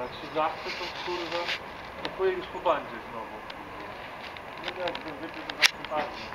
A jak się zachce, to kurwa, to pojedziesz po bandzie znowu. No jak no to wyjdzie, to zawsze padnie.